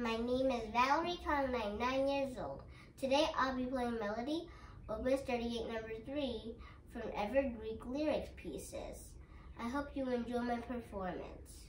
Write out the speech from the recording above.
My name is Valerie Kong, I'm nine years old. Today I'll be playing Melody, Opus 38 number 3 from Edvard Grieg Lyrics Pieces. I hope you enjoy my performance.